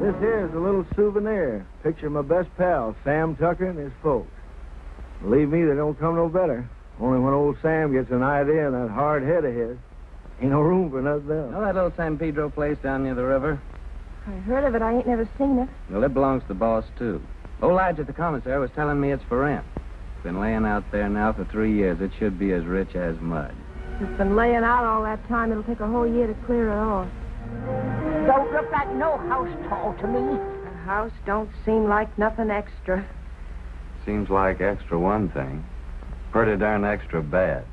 This here is a little souvenir. Picture of my best pal, Sam Tucker, and his folks. Believe me, they don't come no better. Only when old Sam gets an idea in that hard head of his, ain't no room for nothing else. Know that little San Pedro place down near the river? I heard of it. I ain't never seen it. Well, it belongs to the boss, too. Old Lige at the commissary was telling me it's for rent. It's been laying out there now for three years. It should be as rich as mud. It's been laying out all that time. It'll take a whole year to clear it off. Don't look like no house tall to me. The house don't seem like nothing extra. Seems like extra one thing. Pretty darn extra bad.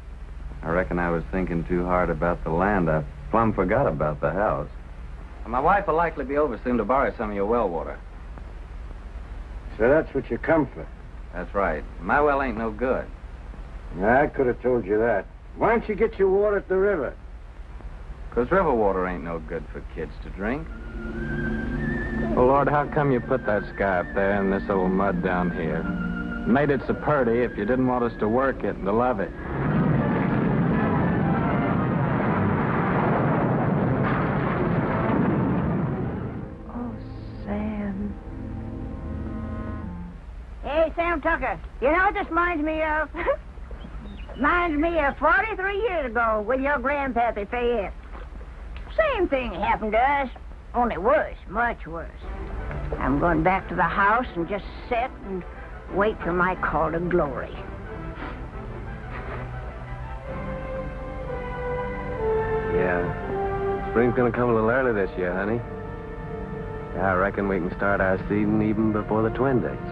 I reckon I was thinking too hard about the land. I plumb forgot about the house. My wife will likely be over soon to borrow some of your well water. So that's what you come for. That's right. My well ain't no good. I could have told you that. Why don't you get your water at the river? 'Cause river water ain't no good for kids to drink. Oh, Lord, how come you put that sky up there and this old mud down here? Made it so purty if you didn't want us to work it and to love it. Oh, Sam. Hey, Sam Tucker, you know what this reminds me of? reminds me of 43 years ago with your grandpappy Fayette. Same thing happened to us, only worse, much worse. I'm going back to the house and just sit and wait for my call to glory. Yeah. Spring's gonna come a little early this year, honey. Yeah, I reckon we can start our seeding even before the twin dates.